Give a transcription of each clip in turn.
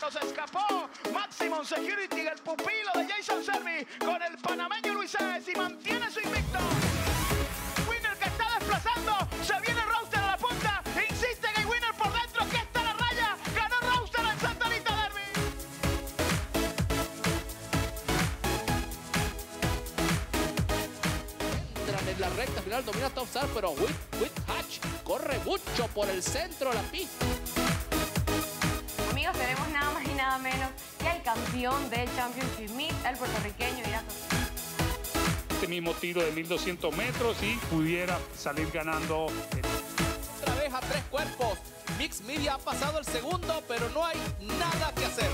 Se escapó Maximum Security, el pupilo de Jason Servi con el panameño Luis y mantiene su invicto. Winner que está desplazando, se viene Roster a la punta, insiste Gay Winner por dentro, que está la raya, ganó Roster en Santa Anita Derby. Entran en la recta final, domina Top Star, pero Whit Hatch corre mucho por el centro de la pista. Amigos, tenemos nada más y nada menos que el campeón del Championship Meet, el puertorriqueño Irato. este mismo tiro de 1200 metros y pudiera salir ganando. Otra vez a tres cuerpos. Mix Media ha pasado el segundo, pero no hay nada que hacer.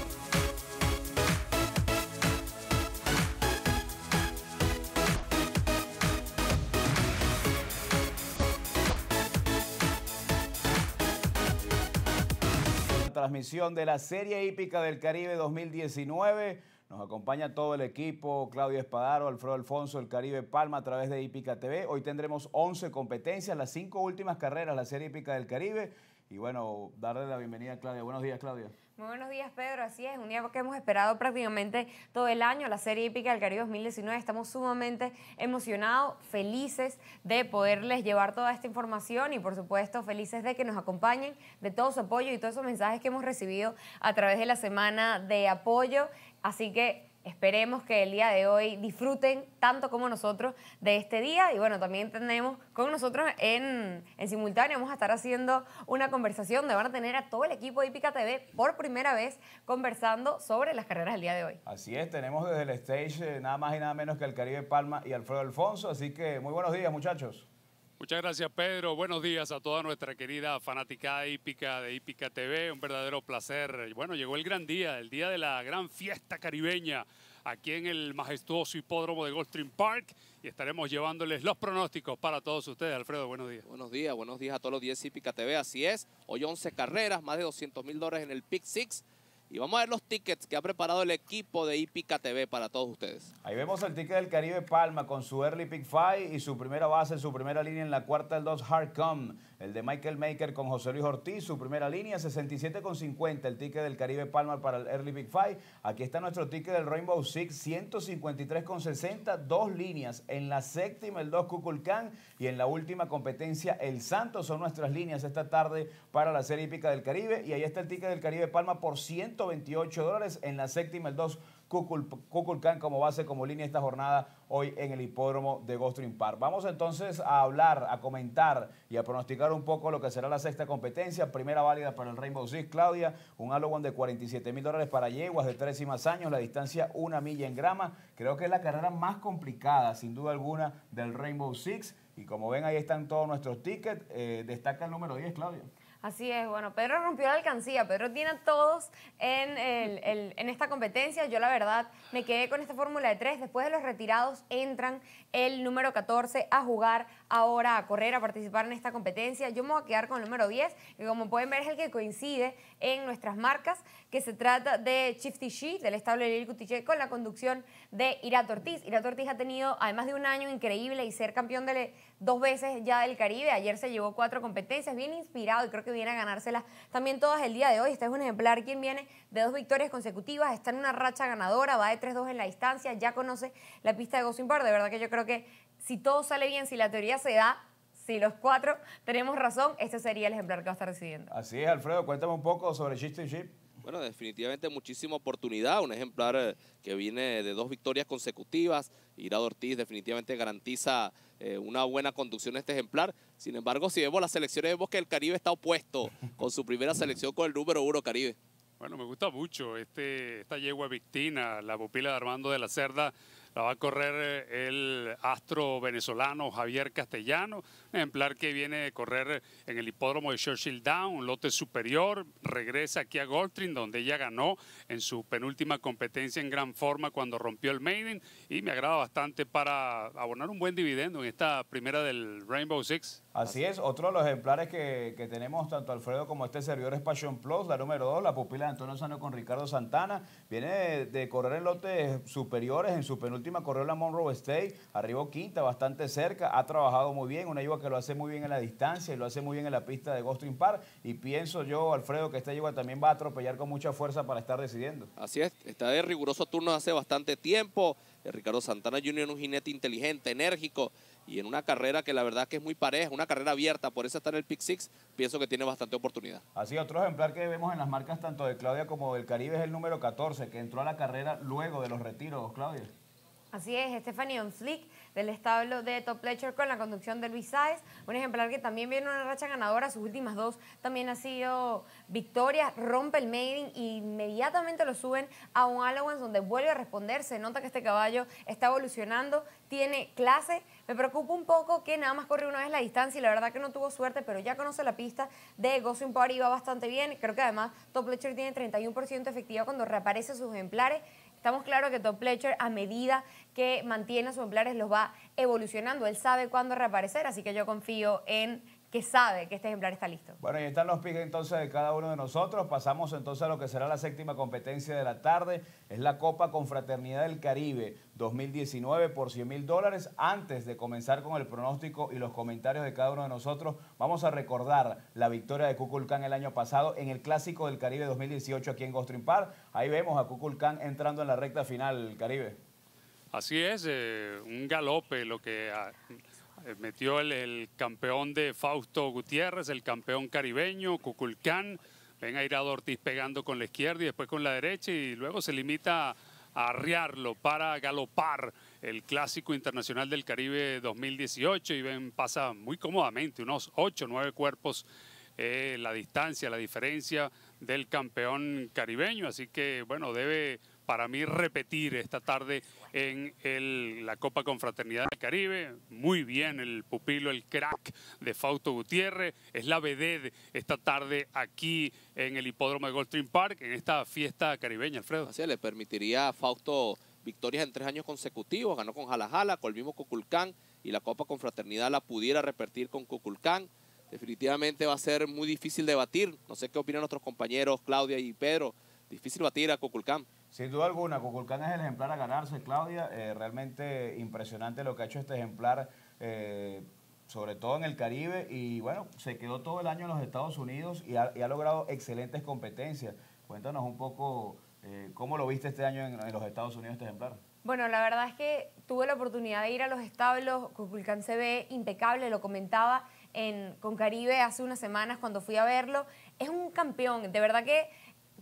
Transmisión de la Serie Hípica del Caribe 2019. Nos acompaña todo el equipo, Claudio Espadaro, Alfredo Alfonso, el Caribe Palma a través de Hípica TV. Hoy tendremos 11 competencias, las cinco últimas carreras, la Serie Hípica del Caribe. Y bueno, darle la bienvenida a Claudia. Buenos días, Claudia. Muy buenos días, Pedro. Así es, un día que hemos esperado prácticamente todo el año, la Serie Hípica del Caribe 2019. Estamos sumamente emocionados, felices de poderles llevar toda esta información y, por supuesto, felices de que nos acompañen, de todo su apoyo y todos esos mensajes que hemos recibido a través de la semana de apoyo. Así que esperemos que el día de hoy disfruten tanto como nosotros de este día. Y bueno, también tenemos con nosotros en, en simultáneo, vamos a estar haciendo una conversación donde van a tener a todo el equipo de Hípica TV por primera vez conversando sobre las carreras del día de hoy. Así es, tenemos desde el stage eh, nada más y nada menos que el Caribe Palma y Alfredo Alfonso. Así que muy buenos días, muchachos. Muchas gracias, Pedro. Buenos días a toda nuestra querida fanática hípica de Hípica TV. Un verdadero placer. Bueno, llegó el gran día, el día de la gran fiesta caribeña aquí en el majestuoso hipódromo de Goldstream Park y estaremos llevándoles los pronósticos para todos ustedes. Alfredo, buenos días. Buenos días, buenos días a todos los 10 Hípica TV. Así es, hoy 11 carreras, más de 200 mil dólares en el Pick Six. Y vamos a ver los tickets que ha preparado el equipo de Hípica TV para todos ustedes. Ahí vemos el ticket del Caribe Palma con su early pick five y su primera base, su primera línea en la cuarta del 2 Hardcome. El de Michael Maker con José Luis Ortiz, su primera línea 67,50. El ticket del Caribe Palma para el early pick five. Aquí está nuestro ticket del Rainbow Six 153,60. Dos líneas. En la séptima el 2 Cuculcán y en la última competencia el Santos son nuestras líneas esta tarde para la serie hípica del Caribe. Y ahí está el ticket del Caribe Palma por 128 dólares. En la séptima el 2 Cuculcán como base, como línea esta jornada hoy en el hipódromo de Gostring Park. Vamos entonces a hablar, a comentar y a pronosticar un poco lo que será la sexta competencia. Primera válida para el Rainbow Six, Claudia. Un Halloween de 47 mil dólares para yeguas de tres y más años. La distancia una milla en grama. Creo que es la carrera más complicada, sin duda alguna, del Rainbow Six. Y como ven, ahí están todos nuestros tickets. Eh, destaca el número 10, Claudia. Así es, bueno, Pedro rompió la alcancía, Pedro tiene a todos en, en esta competencia. Yo la verdad me quedé con esta fórmula de tres. Después de los retirados entran el número 14 a jugar ahora, a correr, a participar en esta competencia. Yo me voy a quedar con el número 10, que como pueden ver es el que coincide en nuestras marcas, que se trata de Chifty She, del estable de Cutiche, con la conducción de Irato Ortiz. Irato Ortiz ha tenido, además de un año increíble y ser campeón de dos veces ya del Caribe, ayer se llevó cuatro competencias, bien inspirado y creo que viene a ganárselas también todas el día de hoy. Este es un ejemplar quien viene de dos victorias consecutivas, está en una racha ganadora, va de 3-2 en la distancia, ya conoce la pista de Gosling Park. De verdad que yo creo que si todo sale bien, si la teoría se da, si los cuatro tenemos razón, este sería el ejemplar que va a estar decidiendo. Así es, Alfredo, cuéntame un poco sobre Shifty Ship. Bueno, definitivamente muchísima oportunidad, un ejemplar eh, que viene de dos victorias consecutivas. Irado Ortiz definitivamente garantiza eh, una buena conducción de este ejemplar. Sin embargo, si vemos las selecciones, vemos que el Caribe está opuesto con su primera selección con el número uno Caribe. Bueno, me gusta mucho este, esta yegua victina, la pupila de Armando de la Cerda. La va a correr eh, el astro venezolano Javier Castellano, ejemplar que viene de correr en el hipódromo de Churchill Down, un lote superior. Regresa aquí a Goldstream, donde ella ganó en su penúltima competencia en gran forma cuando rompió el Maiden. Y me agrada bastante para abonar un buen dividendo en esta primera del Rainbow Six. Así es, otro de los ejemplares que, que tenemos, tanto Alfredo como este servidor es Passion Plus, la número 2, la pupila de Antonio Sano con Ricardo Santana. Viene de, de correr en lotes superiores, en su penúltima corrió la Monroe State, arribó quinta, bastante cerca, ha trabajado muy bien, una yegua que lo hace muy bien en la distancia y lo hace muy bien en la pista de Ghosting Park. Y pienso yo, Alfredo, que esta yegua también va a atropellar con mucha fuerza para estar decidiendo. Así es, está de riguroso turno hace bastante tiempo. Ricardo Santana Jr. un jinete inteligente, enérgico y en una carrera que la verdad que es muy pareja, una carrera abierta, por eso está en el Pick Six, pienso que tiene bastante oportunidad. Así, otro ejemplar que vemos en las marcas tanto de Claudia como del Caribe es el número 14, que entró a la carrera luego de los retiros, Claudia. Así es, Stephanie On Flick del establo de Top Pleasure con la conducción de Luis Sáez, un ejemplar que también viene una racha ganadora, sus últimas dos también ha sido victorias, rompe el maiden e inmediatamente lo suben a un Allowance donde vuelve a responder, se nota que este caballo está evolucionando, tiene clase, me preocupa un poco que nada más corre una vez la distancia y la verdad que no tuvo suerte, pero ya conoce la pista de Gossip Party, va bastante bien, creo que además Top Pleasure tiene 31% efectiva cuando reaparece sus ejemplares, Estamos claros que Top Pleasure, a medida que mantiene sus ejemplares, los va evolucionando. Él sabe cuándo reaparecer, así que yo confío en que sabe que este ejemplar está listo. Bueno, y están los picks entonces de cada uno de nosotros. Pasamos entonces a lo que será la séptima competencia de la tarde. Es la Copa Confraternidad del Caribe 2019 por 100 mil dólares. Antes de comenzar con el pronóstico y los comentarios de cada uno de nosotros, vamos a recordar la victoria de Kukulkan el año pasado en el Clásico del Caribe 2018 aquí en Gostrin Park. Ahí vemos a Kukulkan entrando en la recta final del Caribe. Así es, eh, un galope lo que ah, metió el, campeón de Fausto Gutiérrez, el campeón caribeño, Cuculcán. Ven a Irado Ortiz pegando con la izquierda y después con la derecha y luego se limita a arriarlo para galopar el Clásico Internacional del Caribe 2018 y ven pasa muy cómodamente, unos 8 o 9 cuerpos eh, la distancia, la diferencia del campeón caribeño, así que bueno, debe para mí repetir esta tarde en la Copa Confraternidad del Caribe. Muy bien el pupilo, el crack de Fausto Gutiérrez. Es la vedette esta tarde aquí en el hipódromo de Goldstream Park, en esta fiesta caribeña, Alfredo. Así le permitiría a Fausto victorias en tres años consecutivos. Ganó con Jalajala, con el mismo Cuculcán y la Copa Confraternidad la pudiera repetir con Cuculcán. Definitivamente va a ser muy difícil de batir. No sé qué opinan nuestros compañeros Claudia y Pedro. Difícil batir a Cuculcán. Sin duda alguna, Cuculcán es el ejemplar a ganarse, Claudia. Eh, realmente impresionante lo que ha hecho este ejemplar, eh, sobre todo en el Caribe. Y bueno, se quedó todo el año en los Estados Unidos y ha, logrado excelentes competencias. Cuéntanos un poco eh, cómo lo viste este año en, en, los Estados Unidos este ejemplar. Bueno, la verdad es que tuve la oportunidad de ir a los establos. Cuculcán se ve impecable, lo comentaba en, con Caribe hace unas semanas cuando fui a verlo. Es un campeón, de verdad que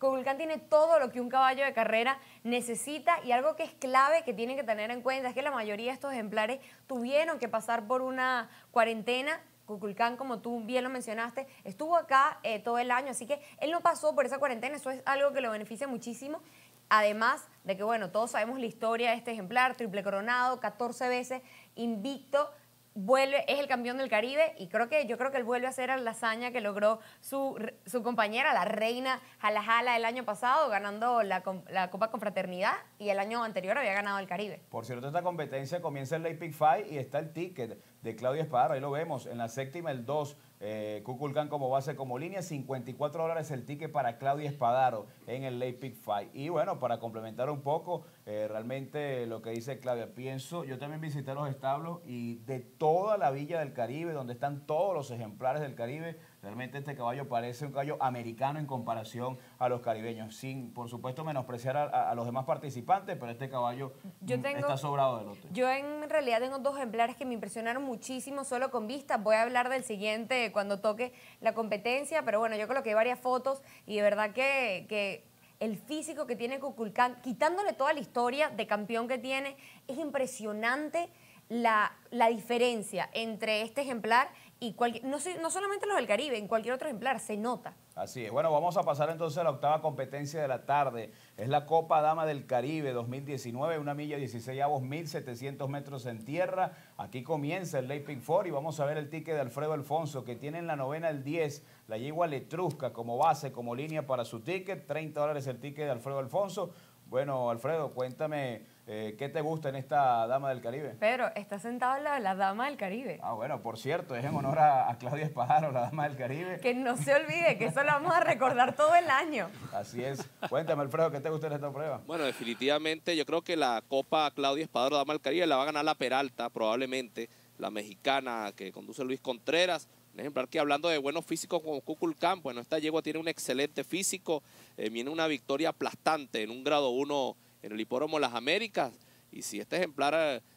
Kukulkan tiene todo lo que un caballo de carrera necesita y algo que es clave que tienen que tener en cuenta es que la mayoría de estos ejemplares tuvieron que pasar por una cuarentena. Kukulkan, como tú bien lo mencionaste, estuvo acá eh, todo el año, así que él no pasó por esa cuarentena, eso es algo que lo beneficia muchísimo. Además de que, bueno, todos sabemos la historia de este ejemplar, triple coronado, 14 veces invicto, vuelve, es el campeón del Caribe y creo que yo creo que él vuelve a hacer la hazaña que logró su, su compañera, la reina Jalajala el año pasado, ganando la, la, Copa Confraternidad y el año anterior había ganado el Caribe. Por cierto, esta competencia comienza el Late Pick Five y está el ticket de Claudia Espadaro, ahí lo vemos, en la séptima el 2, eh, como base, como línea, 54 dólares el ticket para Claudia Espadaro en el Late Pick Five. Y bueno, para complementar un poco, eh, realmente lo que dice Claudia, pienso, yo también visité los establos y de toda la villa del Caribe, donde están todos los ejemplares del Caribe, realmente este caballo parece un caballo americano en comparación a los caribeños, sin por supuesto menospreciar a, a los demás participantes, pero este caballo yo tengo, está sobrado de lote. Yo en realidad tengo dos ejemplares que me impresionaron muchísimo solo con vista, voy a hablar del siguiente cuando toque la competencia, pero bueno, yo coloqué varias fotos y de verdad que, que el físico que tiene Kukulkan, quitándole toda la historia de campeón que tiene, es impresionante la, la diferencia entre este ejemplar y no, solamente los del Caribe, en cualquier otro ejemplar se nota. Así es. Bueno, vamos a pasar entonces a la octava competencia de la tarde. Es la Copa Dama del Caribe 2019, una milla 16 avos, 1700 metros en tierra. Aquí comienza el Late Four y vamos a ver el ticket de Alfredo Alfonso, que tiene en la novena el 10, la yegua Letrusca como base, como línea para su ticket. 30 dólares el ticket de Alfredo Alfonso. Bueno, Alfredo, cuéntame Eh, ¿Qué te gusta en esta Dama del Caribe? Pedro, está sentado la, la Dama del Caribe. Ah, bueno, por cierto, es en honor a, a Claudia Espadaro, la Dama del Caribe. Que no se olvide que eso lo vamos a recordar todo el año. Así es. Cuéntame, Alfredo, ¿qué te gusta en esta prueba? Bueno, definitivamente yo creo que la Copa Claudia Espadaro Dama del Caribe la va a ganar la Peralta, probablemente, la mexicana que conduce Luis Contreras. Un ejemplar que hablando de buenos físicos como Cuculcán, bueno, esta yegua tiene un excelente físico, eh, viene una victoria aplastante en un grado 1 en el hipódromo Las Américas. Y si este ejemplar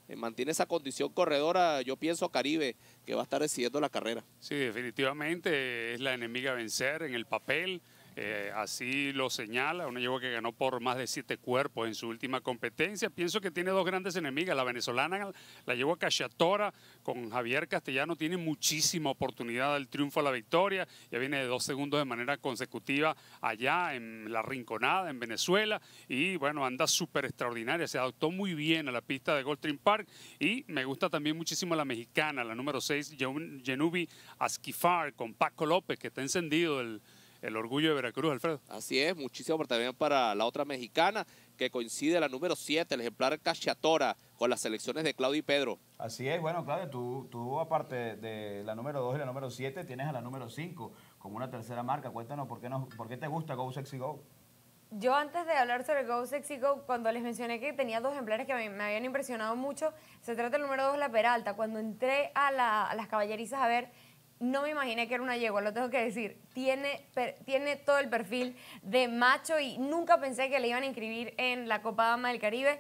eh, mantiene esa condición corredora, yo pienso Caribe que va a estar decidiendo la carrera. Sí, definitivamente es la enemiga a vencer en el papel. Eh, así lo señala, una yegua que ganó por más de siete cuerpos en su última competencia. Pienso que tiene dos grandes enemigas, la venezolana, la yegua Cachatora con Javier Castellano, tiene muchísima oportunidad del triunfo a la victoria, ya viene de dos segundos de manera consecutiva allá en La Rinconada, en Venezuela, y bueno, anda súper extraordinaria, se adaptó muy bien a la pista de Goldstream Park, y me gusta también muchísimo la mexicana, la número 6, Genubi Asquifar, con Paco López, que está encendido el el orgullo de Veracruz, Alfredo. Así es, muchísimo también para la otra mexicana, que coincide la número 7, el ejemplar Cachatora, con las selecciones de Claudio y Pedro. Así es, bueno, Claudio, tú, tú aparte de la número 2 y la número 7, tienes a la número 5 como una tercera marca. Cuéntanos, ¿por qué, no, por qué te gusta Go Sexy Go? Yo antes de hablar sobre Go Sexy Go, cuando les mencioné que tenía dos ejemplares que me, habían impresionado mucho, se trata del número 2, la Peralta. Cuando entré a, a las caballerizas a ver no me imaginé que era una yegua, lo tengo que decir. Tiene, tiene todo el perfil de macho y nunca pensé que le iban a inscribir en la Copa Dama del Caribe.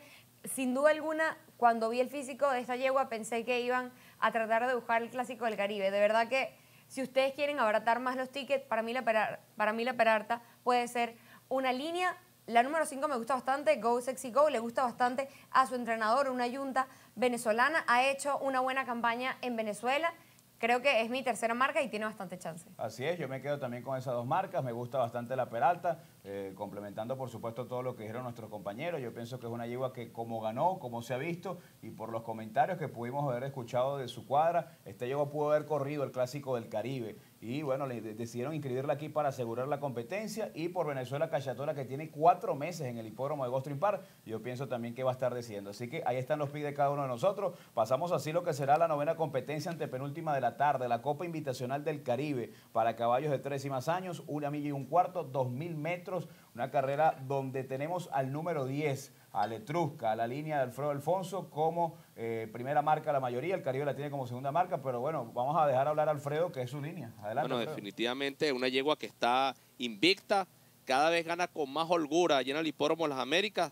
Sin duda alguna, cuando vi el físico de esta yegua, pensé que iban a tratar de buscar el clásico del Caribe. De verdad que si ustedes quieren abaratar más los tickets, para mí la, para mí la Perarta puede ser una línea. La número 5 me gusta bastante, Go Sexy Go, le gusta bastante a su entrenador, una yunta venezolana. Ha hecho una buena campaña en Venezuela creo que es mi tercera marca y tiene bastante chance. Así es, yo me quedo también con esas dos marcas, me gusta bastante la Peralta, eh, complementando por supuesto todo lo que dijeron nuestros compañeros, yo pienso que es una yegua que como ganó, como se ha visto y por los comentarios que pudimos haber escuchado de su cuadra, esta yegua pudo haber corrido el Clásico del Caribe y bueno, le decidieron inscribirla aquí para asegurar la competencia y por Venezuela Cachatora que tiene cuatro meses en el hipódromo de Gostrin Park, yo pienso también que va a estar decidiendo. Así que ahí están los pies de cada uno de nosotros. Pasamos así lo que será la novena competencia antepenúltima de la tarde, la Copa Invitacional del Caribe para caballos de tres y más años, una milla y un cuarto, dos mil metros, una carrera donde tenemos al número 10 a Letrusca, a la línea de Alfredo Alfonso como eh, primera marca la mayoría, el Caribe la tiene como segunda marca, pero bueno, vamos a dejar hablar a Alfredo, que es su línea. Adelante. Bueno, definitivamente una yegua que está invicta, cada vez gana con más holgura llena el hipódromo Las Américas.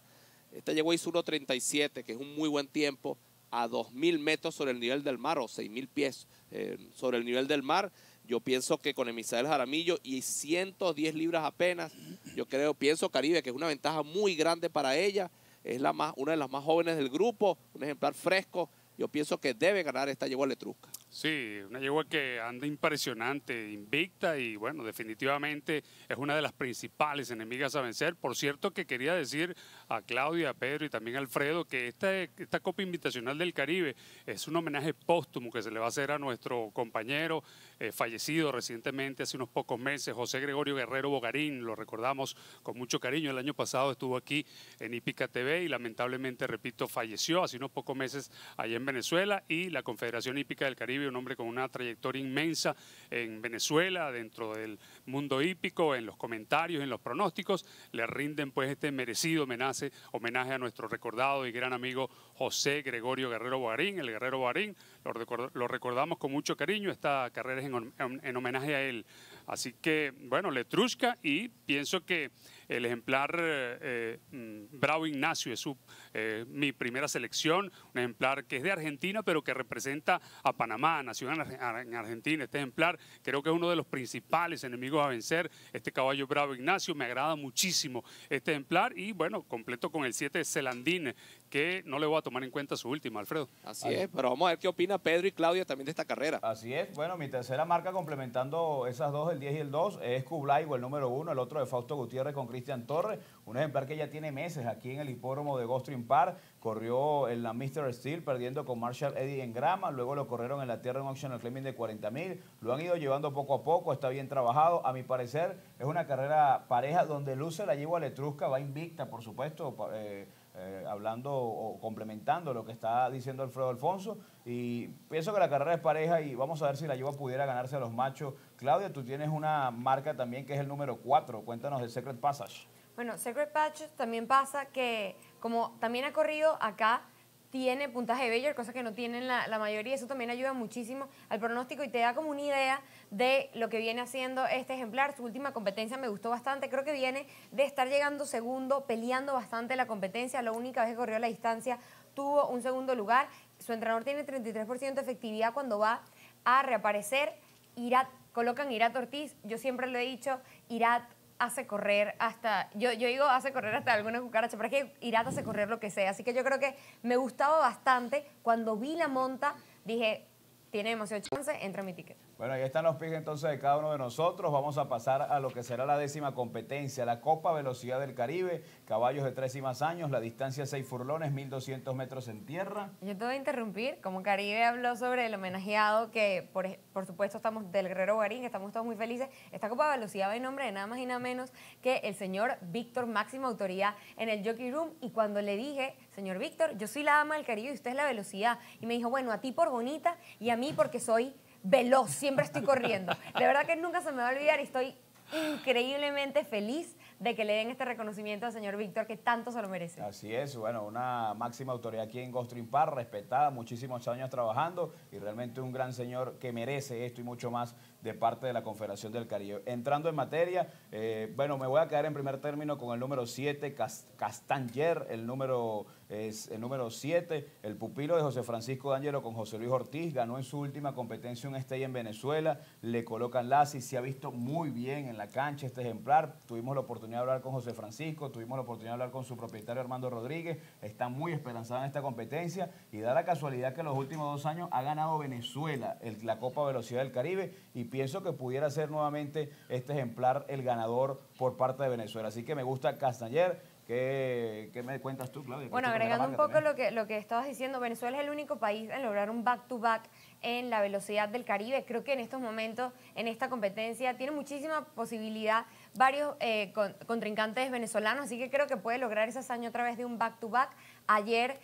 Esta yegua hizo 1.37, que es un muy buen tiempo, a 2.000 metros sobre el nivel del mar, o 6.000 pies eh, sobre el nivel del mar. Yo pienso que con Emisael Jaramillo y 110 libras apenas, yo creo, pienso Caribe, que es una ventaja muy grande para ella es la más, una de las más jóvenes del grupo, un ejemplar fresco. Yo pienso que debe ganar esta yegua Letrusca. Sí, una yegua que anda impresionante, invicta y bueno, definitivamente es una de las principales enemigas a vencer. Por cierto que quería decir a Claudia, a Pedro y también a Alfredo que esta, esta Copa Invitacional del Caribe es un homenaje póstumo que se le va a hacer a nuestro compañero eh, fallecido recientemente hace unos pocos meses, José Gregorio Guerrero Bogarín, lo recordamos con mucho cariño. El año pasado estuvo aquí en Hípica TV y lamentablemente, repito, falleció hace unos pocos meses allá en Venezuela y la Confederación Hípica del Caribe un hombre con una trayectoria inmensa en Venezuela, dentro del mundo hípico, en los comentarios, en los pronósticos, le rinden pues este merecido homenaje, homenaje a nuestro recordado y gran amigo José Gregorio Guerrero Bogarín, el Guerrero Bogarín, lo, recordamos con mucho cariño, esta carrera es en, homenaje a él. Así que, bueno, Letrushka y pienso que el ejemplar eh, mm, Bravo Ignacio es su, eh, mi primera selección, un ejemplar que es de Argentina, pero que representa a Panamá, nació en, Argentina. Este ejemplar creo que es uno de los principales enemigos a vencer. Este caballo Bravo Ignacio me agrada muchísimo este ejemplar y, bueno, completo con el 7 Celandine, que no le voy a tomar en cuenta su último, Alfredo. Así es, pero vamos a ver qué opina Pedro y Claudia también de esta carrera. Así es, bueno, mi tercera marca complementando esas dos, el 10 y el 2, es Kublai, el número 1, el otro de Fausto Gutiérrez con Cristian Torres, un ejemplar que ya tiene meses aquí en el hipódromo de Gostrin Park, corrió en la Mr. Steel perdiendo con Marshall Eddy en grama, luego lo corrieron en la Tierra en Auction Claiming de 40 mil, lo han ido llevando poco a poco, está bien trabajado, a mi parecer es una carrera pareja donde luce la yegua Letrusca, va invicta por supuesto, eh, eh, hablando o complementando lo que está diciendo Alfredo Alfonso. Y pienso que la carrera es pareja y vamos a ver si la Yuba pudiera ganarse a los machos. Claudia, tú tienes una marca también que es el número 4. Cuéntanos de Secret Passage. Bueno, Secret Passage también pasa que como también ha corrido acá, tiene puntaje Bayer, cosa que no tienen la, la, mayoría. Eso también ayuda muchísimo al pronóstico y te da como una idea de lo que viene haciendo este ejemplar. Su última competencia me gustó bastante. Creo que viene de estar llegando segundo, peleando bastante la competencia. La única vez que corrió la distancia tuvo un segundo lugar. Su entrenador tiene 33% de efectividad cuando va a reaparecer. Irat, colocan Irat Ortiz. Yo siempre lo he dicho, Irat hace correr hasta, yo, digo hace correr hasta alguna cucaracha, pero es que Irat hace correr lo que sea. Así que yo creo que me gustaba bastante. Cuando vi la monta, dije, tiene demasiado chance, entra mi ticket. Bueno, ahí están los picks entonces de cada uno de nosotros. Vamos a pasar a lo que será la décima competencia, la Copa Velocidad del Caribe, caballos de tres y más años, la distancia 6 furlones, 1200 metros en tierra. Yo te voy a interrumpir, como Caribe habló sobre el homenajeado, que por, por supuesto estamos del Guerrero Garín, que estamos todos muy felices. Esta Copa Velocidad va en nombre de nada más y nada menos que el señor Víctor, máxima autoridad en el Jockey Room. Y cuando le dije, señor Víctor, yo soy la ama del Caribe y usted es la velocidad. Y me dijo, bueno, a ti por bonita y a mí porque soy veloz, siempre estoy corriendo. De verdad que nunca se me va a olvidar y estoy increíblemente feliz de que le den este reconocimiento al señor Víctor, que tanto se lo merece. Así es, bueno, una máxima autoridad aquí en Gostrin Par, respetada, muchísimos años trabajando y realmente un gran señor que merece esto y mucho más de parte de la Confederación del Caribe. Entrando en materia, eh, bueno, me voy a quedar en primer término con el número 7, Castanger, el número es el número 7, el pupilo de José Francisco D'Angelo con José Luis Ortiz, ganó en su última competencia un stay en Venezuela, le colocan Lassi, se ha visto muy bien en la cancha este ejemplar, tuvimos la oportunidad de hablar con José Francisco, tuvimos la oportunidad de hablar con su propietario Armando Rodríguez, está muy esperanzado en esta competencia y da la casualidad que los últimos dos años ha ganado Venezuela la Copa Velocidad del Caribe y pienso que pudiera ser nuevamente este ejemplar el ganador por parte de Venezuela. Así que me gusta Castañer. ¿Qué, ¿Qué, me cuentas tú, Claudia? Bueno, agregando un poco lo que, lo que estabas diciendo, Venezuela es el único país en lograr un back-to-back -back en la velocidad del Caribe. Creo que en estos momentos, en esta competencia, tiene muchísima posibilidad varios eh, contrincantes venezolanos, así que creo que puede lograr ese hazaña otra vez de un back-to-back. Ayer,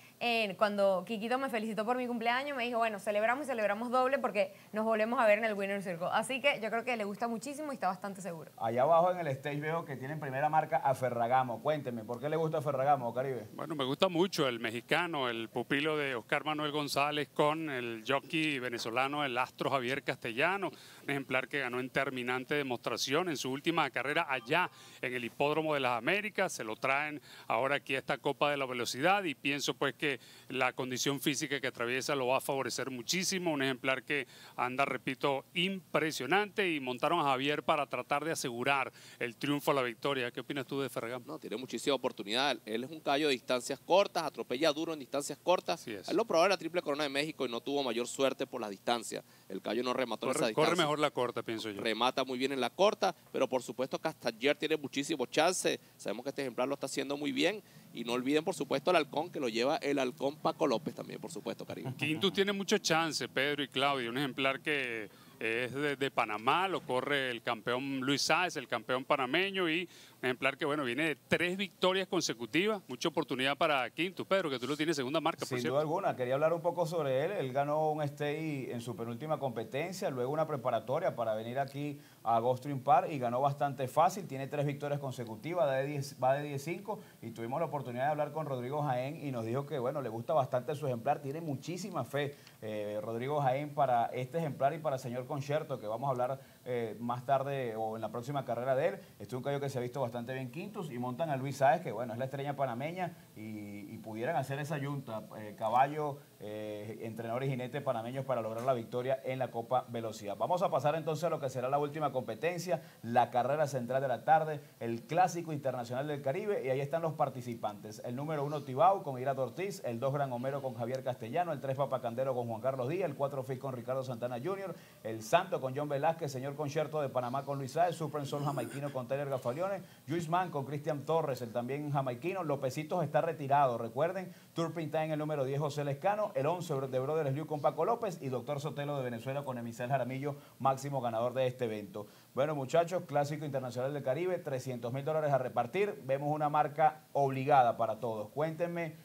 cuando Kikito me felicitó por mi cumpleaños, me dijo, bueno, celebramos y celebramos doble porque nos volvemos a ver en el Winner Circle. Así que yo creo que le gusta muchísimo y está bastante seguro. Allá abajo en el stage veo que tienen primera marca a Ferragamo. Cuénteme, ¿por qué le gusta a Ferragamo, Caribe? Bueno, me gusta mucho el mexicano, el pupilo de Oscar Manuel González con el jockey venezolano, el astro Javier Castellano, un ejemplar que ganó en terminante demostración en su última carrera allá en el Hipódromo de las Américas. Se lo traen ahora aquí a esta Copa de la Velocidad y pienso pues que la condición física que atraviesa lo va a favorecer muchísimo. Un ejemplar que anda, repito, impresionante y montaron a Javier para tratar de asegurar el triunfo a la victoria. ¿Qué opinas tú de Ferragamo? No, tiene muchísima oportunidad. Él es un callo de distancias cortas, atropella duro en distancias cortas. Él lo probó en la Triple Corona de México y no tuvo mayor suerte por las distancias. El callo no remató corre, en esa distancia. Corre mejor la corta, pienso yo. Remata muy bien en la corta, pero por supuesto que hasta ayer tiene muchísimos chances. Sabemos que este ejemplar lo está haciendo muy bien. Y no olviden, por supuesto, el halcón, que lo lleva el halcón Paco López también, por supuesto, Caribe. Quintus tiene muchos chances, Pedro y Claudio. Un ejemplar que es de, de, Panamá, lo corre el campeón Luis Sáez, el campeón panameño, y un ejemplar que, bueno, viene de tres victorias consecutivas, mucha oportunidad para Quintus, Pedro, que tú lo tienes segunda marca, Sin por duda alguna, quería hablar un poco sobre él, él ganó un stay en su penúltima competencia, luego una preparatoria para venir aquí a Gostring Park y ganó bastante fácil, tiene tres victorias consecutivas, va de 10, va de 10-5 y tuvimos la oportunidad de hablar con Rodrigo Jaén y nos dijo que, bueno, le gusta bastante su ejemplar, tiene muchísima fe eh, Rodrigo Jaén para este ejemplar y para el señor Concierto, que vamos a hablar eh, más tarde o en la próxima carrera de él. Este es un caballo que se ha visto bastante bien quintos y montan a Luis Sáez, que bueno, es la estrella panameña y, pudieran hacer esa yunta, eh, caballo, eh, entrenador y jinete panameños para lograr la victoria en la Copa Velocidad. Vamos a pasar entonces a lo que será la última competencia, la carrera central de la tarde, el Clásico Internacional del Caribe y ahí están los participantes. El número uno Tibau con Irato Ortiz, el dos Gran Homero con Javier Castellano, el tres Papacandero con Juan Carlos Díaz, el cuatro Fis con Ricardo Santana Jr., el Santo con John Velázquez, señor Concierto de Panamá con Luis Sáez, Supren Sol jamaiquino con Taylor Gafalione, Man con Cristian Torres, el también jamaiquino, Lopecitos está retirado, recuerden, Turpin en el número 10 José Lescano, el 11 de Brothers Liu con Paco López y Doctor Sotelo de Venezuela con Emisel Jaramillo, máximo ganador de este evento. Bueno muchachos, Clásico Internacional del Caribe, 300 mil dólares a repartir, vemos una marca obligada para todos. Cuéntenme,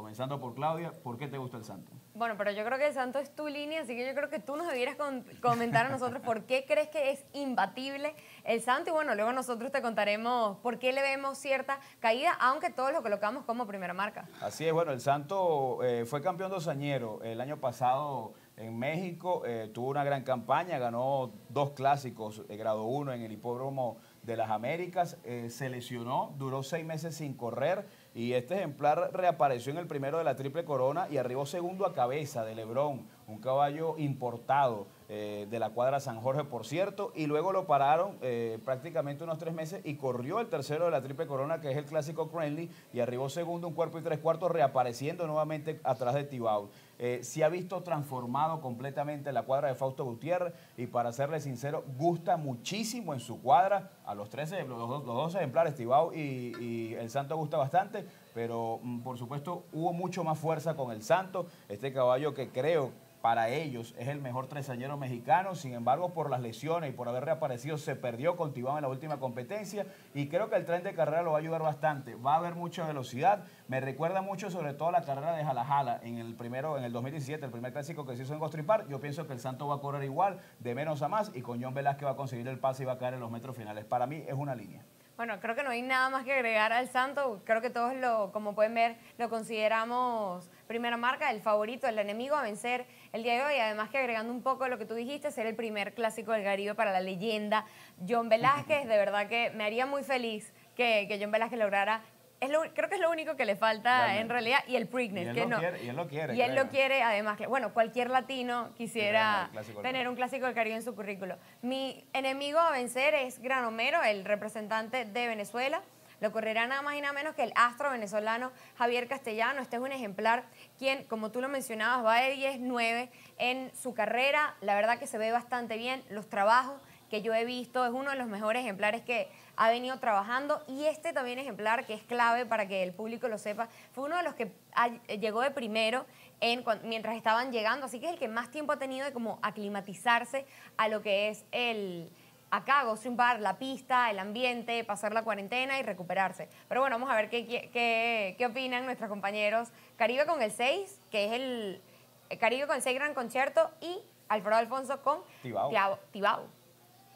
comenzando por Claudia, ¿por qué te gusta el Santo? Bueno, pero yo creo que el Santo es tu línea, así que yo creo que tú nos debieras comentar a nosotros por qué crees que es imbatible el Santo y bueno, luego nosotros te contaremos por qué le vemos cierta caída, aunque todos lo colocamos como primera marca. Así es, bueno, el Santo eh, fue campeón dosañero el año pasado en México, eh, tuvo una gran campaña, ganó dos clásicos de grado 1 en el hipódromo de las Américas, eh, se lesionó, duró seis meses sin correr y este ejemplar reapareció en el primero de la Triple Corona y arribó segundo a cabeza de Lebrón, un caballo importado eh, de la cuadra San Jorge, por cierto, y luego lo pararon eh, prácticamente unos tres meses y corrió el tercero de la Triple Corona, que es el clásico Cranley, y arribó segundo, un cuerpo y tres cuartos, reapareciendo nuevamente atrás de Tibau. Eh, se ha visto transformado completamente la cuadra de Fausto Gutiérrez y para serle sincero, gusta muchísimo en su cuadra. A los, 13, los, los dos ejemplares, Tibau y el Santo gusta bastante, pero mm, por supuesto hubo mucho más fuerza con el Santo. Este caballo que creo para ellos es el mejor tresañero mexicano, sin embargo por las lesiones y por haber reaparecido se perdió con en la última competencia. Y creo que el tren de carrera lo va a ayudar bastante, va a haber mucha velocidad, me recuerda mucho sobre todo la carrera de Jalajala en el primero, en el 2017, el primer clásico que se hizo en Gostri Park, yo pienso que el Santo va a correr igual, de menos a más y con John Velázquez va a conseguir el pase y va a caer en los metros finales, para mí es una línea. Bueno, creo que no hay nada más que agregar al Santo. Creo que todos lo, como pueden ver, lo consideramos primera marca, el favorito, el enemigo a vencer el día de hoy. Además que agregando un poco lo que tú dijiste, ser el primer clásico del Caribe para la leyenda John Velázquez. De verdad que me haría muy feliz que, que John Velázquez lograra creo que es lo único que le falta en realidad y el Preakness, que no. y él lo quiere. Y él lo quiere, además, que, bueno, cualquier latino quisiera tener un clásico del Caribe en su currículo. Mi enemigo a vencer es Granomero, el representante de Venezuela. Lo correrá nada más y nada menos que el astro venezolano Javier Castellano. Este es un ejemplar quien, como tú lo mencionabas, va de 10-9 en su carrera. La verdad que se ve bastante bien. Los trabajos que yo he visto es uno de los mejores ejemplares que ha venido trabajando y este también ejemplar que es clave para que el público lo sepa, fue uno de los que llegó de primero en, mientras estaban llegando, así que es el que más tiempo ha tenido de como aclimatizarse a lo que es el acá, Bar, la pista, el ambiente, pasar la cuarentena y recuperarse. Pero bueno, vamos a ver qué, qué, qué opinan nuestros compañeros. Caribe con el 6, que es el Caribe con el 6 Gran Concierto y Alfredo Alfonso con Tibau. Tibau.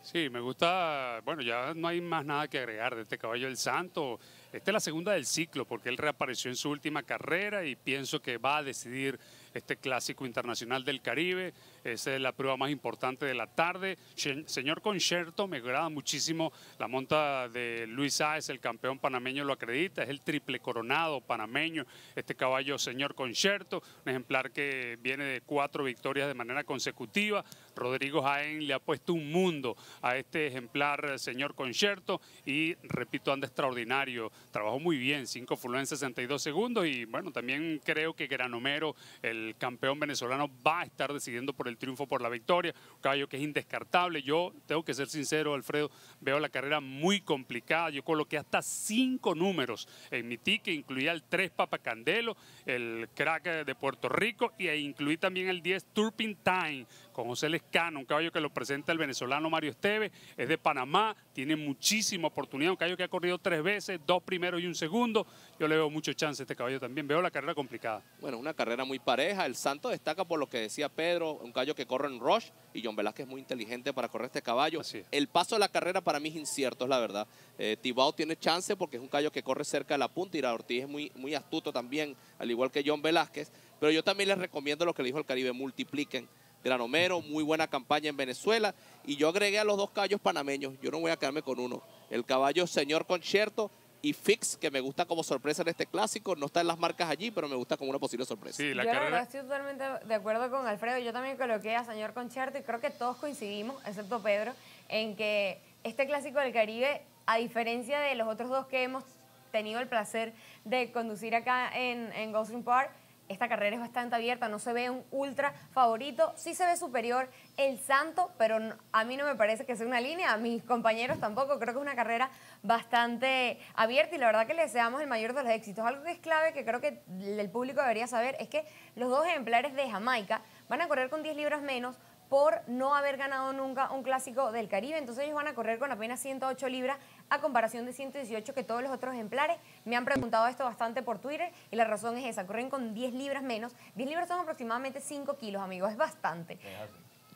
Sí, me gusta, bueno, ya no hay más nada que agregar de este caballo del santo. Esta es la segunda del ciclo porque él reapareció en su última carrera y pienso que va a decidir este clásico internacional del Caribe. Esa es la prueba más importante de la tarde. Señor Concierto, me agrada muchísimo la monta de Luis Sáez, el campeón panameño lo acredita, es el triple coronado panameño, este caballo Señor Concierto, un ejemplar que viene de cuatro victorias de manera consecutiva. Rodrigo Jaén le ha puesto un mundo a este ejemplar Señor Concierto y repito, anda extraordinario, trabajó muy bien, cinco furlón en 62 segundos y bueno, también creo que Granomero, el campeón venezolano va a estar decidiendo por el triunfo, por la victoria. Un caballo que es indescartable. Yo tengo que ser sincero, Alfredo, veo la carrera muy complicada. Yo coloqué hasta cinco números en mi ticket, incluía el 3 Papacandelo, el crack de Puerto Rico y incluí también el 10 Turpin Time con José Lescano, un caballo que lo presenta el venezolano Mario Esteve, es de Panamá, tiene muchísima oportunidad, un caballo que ha corrido tres veces, dos primeros y un segundo. Yo le veo mucho chance a este caballo también, veo la carrera complicada. Bueno, una carrera muy pareja, el Santo destaca por lo que decía Pedro, un caballo que corre en rush y John Velázquez es muy inteligente para correr este caballo. El paso de la carrera para mí es incierto, es la verdad. Eh, Tibao tiene chance porque es un caballo que corre cerca de la punta y la Ortiz es muy, muy astuto también, al igual que John Velázquez. Pero yo también les recomiendo lo que le dijo el Caribe, multipliquen Granomero, muy buena campaña en Venezuela. Y yo agregué a los dos caballos panameños, yo no voy a quedarme con uno. El caballo Señor Concierto y Fix, que me gusta como sorpresa en este clásico. No está en las marcas allí, pero me gusta como una posible sorpresa. Sí, la yo carrera... estoy totalmente de acuerdo con Alfredo. Yo también coloqué a Señor Concierto y creo que todos coincidimos, excepto Pedro, en que este clásico del Caribe, a diferencia de los otros dos que hemos tenido el placer de conducir acá en, en Park, esta carrera es bastante abierta, no se ve un ultra favorito, sí se ve superior el Santo, pero a mí no me parece que sea una línea, a mis compañeros tampoco, creo que es una carrera bastante abierta y la verdad que le deseamos el mayor de los éxitos. Algo que es clave que creo que el público debería saber es que los dos ejemplares de Jamaica van a correr con 10 libras menos, por no haber ganado nunca un clásico del Caribe. Entonces ellos van a correr con apenas 108 libras a comparación de 118 que todos los otros ejemplares. Me han preguntado esto bastante por Twitter y la razón es esa, corren con 10 libras menos. 10 libras son aproximadamente 5 kilos, amigos, es bastante.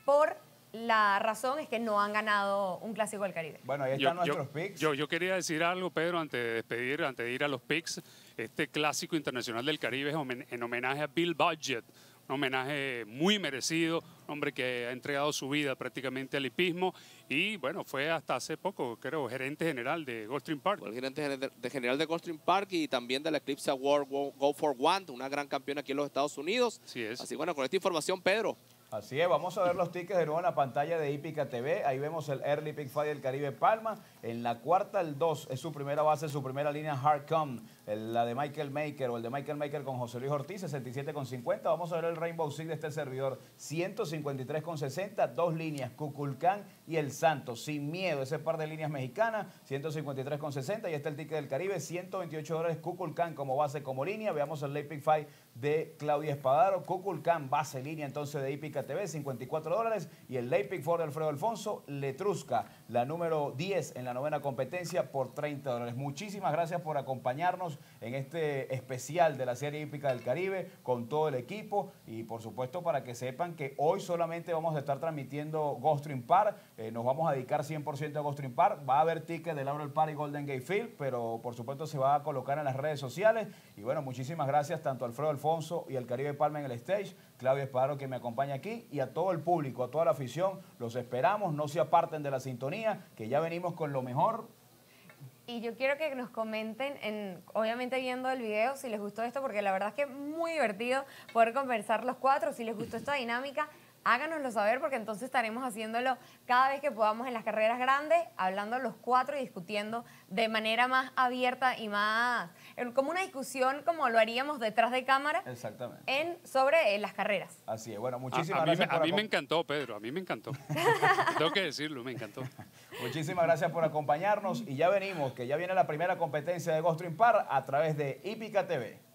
Por la razón es que no han ganado un clásico del Caribe. Bueno, ahí están nuestros picks. Yo, yo quería decir algo, Pedro, antes de despedir, antes de ir a los picks. Este clásico internacional del Caribe es en homenaje a Bill Budget, un homenaje muy merecido, hombre que ha entregado su vida prácticamente al hipismo y bueno, fue hasta hace poco, creo, gerente general de Goldstream Park. el gerente de, general de Goldstream Park y también de la Eclipse Award Go, for One, una gran campeona aquí en los Estados Unidos. Así es. Así bueno, con esta información, Pedro, Así es, vamos a ver los tickets de nuevo en la pantalla de Hípica TV. Ahí vemos el Early Pick Fight del Caribe Palma. En la cuarta, el 2 es su primera base, su primera línea Hardcom. La de Michael Maker o el de Michael Maker con José Luis Ortiz, 67,50. Vamos a ver el Rainbow Six de este servidor, 153,60. Dos líneas, Cuculcán y el Santos. Sin miedo, ese par de líneas mexicanas, 153,60. Y este el ticket del Caribe, 128 dólares, Cuculcán como base, como línea. Veamos el Late Fight de Claudia Espadaro. Cuculcán, base, línea entonces de Hípica TV, 54 dólares. Y el Late Pick Ford de Alfredo Alfonso, Letrusca, la número 10 en la novena competencia por 30 dólares. Muchísimas gracias por acompañarnos en este especial de la Serie Hípica del Caribe con todo el equipo. Y por supuesto para que sepan que hoy solamente vamos a estar transmitiendo Ghost Park. Eh, nos vamos a dedicar 100% a Ghost Park. Va a haber tickets de Laurel Park y Golden Gate Field, pero por supuesto se va a colocar en las redes sociales. Y bueno, muchísimas gracias tanto a Alfredo Alfonso y al Caribe Palma en el stage. Claudio Espadaro que me acompaña aquí y a todo el público, a toda la afición. Los esperamos, no se aparten de la sintonía, que ya venimos con lo mejor. Y yo quiero que nos comenten, en, obviamente viendo el video, si les gustó esto, porque la verdad es que es muy divertido poder conversar los cuatro, si les gustó esta dinámica háganoslo saber porque entonces estaremos haciéndolo cada vez que podamos en las carreras grandes, hablando los cuatro y discutiendo de manera más abierta y más, como una discusión como lo haríamos detrás de cámara. Exactamente. En, sobre eh, las carreras. Así es. Bueno, muchísimas a, gracias. Mí, a mí me encantó, Pedro, a mí me encantó. Tengo que decirlo, me encantó. muchísimas gracias por acompañarnos y ya venimos, que ya viene la primera competencia de Ghost Par a través de Hípica TV.